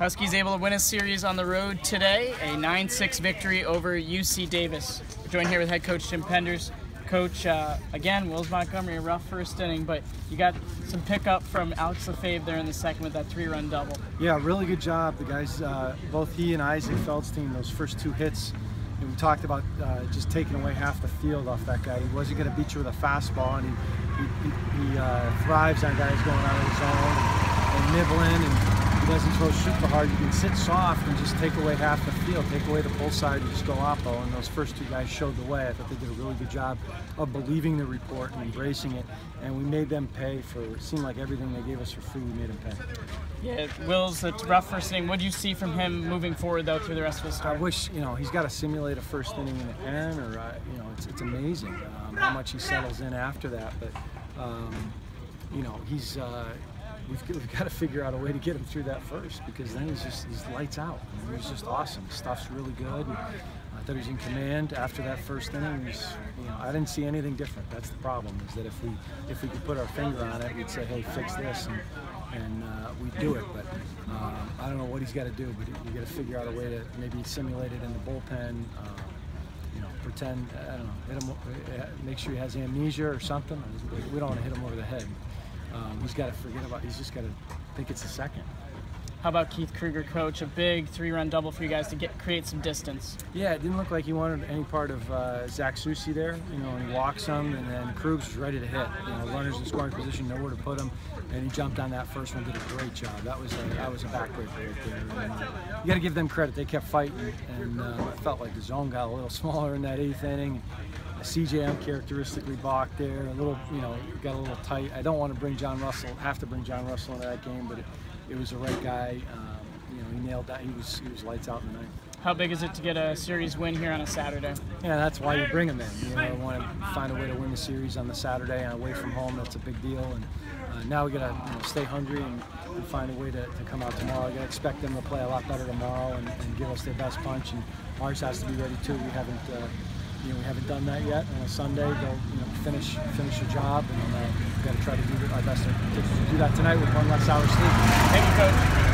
Huskies able to win a series on the road today, a 9-6 victory over UC Davis. We're joined here with head coach Jim Penders. Coach, uh, again, Wills Montgomery, a rough first inning, but you got some pickup from Alex Lefebvre there in the second with that three-run double. Yeah, really good job. The guys, uh, both he and Isaac Feldstein, those first two hits, and we talked about uh, just taking away half the field off that guy. He wasn't going to beat you with a fastball, and he, he, he, uh, thrives on guys going out of his zone and, and nibbling and doesn't throw super hard, you can sit soft and just take away half the field, take away the pull side, and just go oppo. And those first two guys showed the way. I thought they did a really good job of believing the report and embracing it. And we made them pay for it seemed like everything they gave us for free, we made them pay. Yeah, Will's a rough first inning. What do you see from him moving forward though through the rest of his start? I wish you know he's got to simulate a first inning in the pen, or uh, you know it's, it's amazing um, how much he settles in after that. But um, you know he's. Uh, we've, we've got to figure out a way to get him through that first because then he's just he's lights out. I mean, he's just awesome. Stuff's really good. And I thought he was in command after that first inning. You know, I didn't see anything different. That's the problem. Is that if we if we could put our finger on it, we'd say, hey, fix this, and, and uh, we do it. But uh, I don't know what he's got to do. But we got to figure out a way to maybe simulate it in the bullpen. Uh, you know, pretend I don't know, hit him, uh, make sure he has amnesia or something. We don't want to hit him over the head. Um, he's got to forget about. He's just got to think it's a second. How about Keith Kruger, coach? A big three-run double for you guys to get create some distance. Yeah, it didn't look like he wanted any part of uh, Zach Soucy there. You know, he walks him, and then Krugs was ready to hit. You know, runners in scoring position, nowhere to put him, and he jumped on that first one, did a great job. That was a, that was a backbreaker right there. And, uh, you got to give them credit. They kept fighting, and uh, I felt like the zone got a little smaller in that eighth inning. CJ uncharacteristically balked there, a little, you know, got a little tight. I don't want to bring John Russell, have to bring John Russell into that game, but it, it was the right guy. Um, you know, he nailed that. He was he was lights out in the night. How big is it to get a series win here on a Saturday? Yeah, that's why you bring him in. You know, want to find a way to win the series on the Saturday and away from home. That's a big deal. And uh, now we got to you know, stay hungry and, and, find a way to, to come out tomorrow. I got to expect them to play a lot better tomorrow and, and, give us their best punch. And ours has to be ready too. We haven't. Uh, you know, we haven't done that yet. On a Sunday, they'll you know finish finish the job, and uh, we've got to try to do our best to, to do that tonight with one less hour sleep. Thank you, coach.